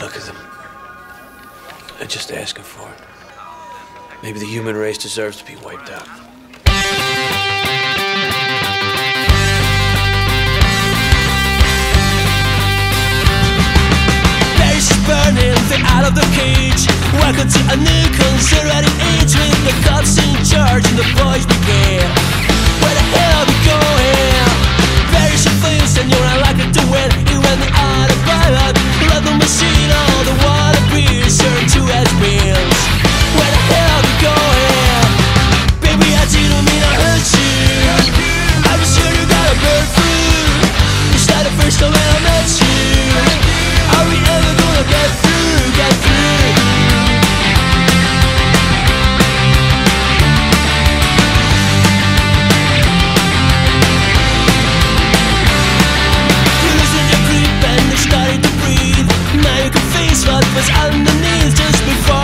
Look at them. They're just asking for it. Maybe the human race deserves to be wiped out. There's burning the out of the cage. Welcome to a new conservative age with the cops in charge and the What was on the knees just before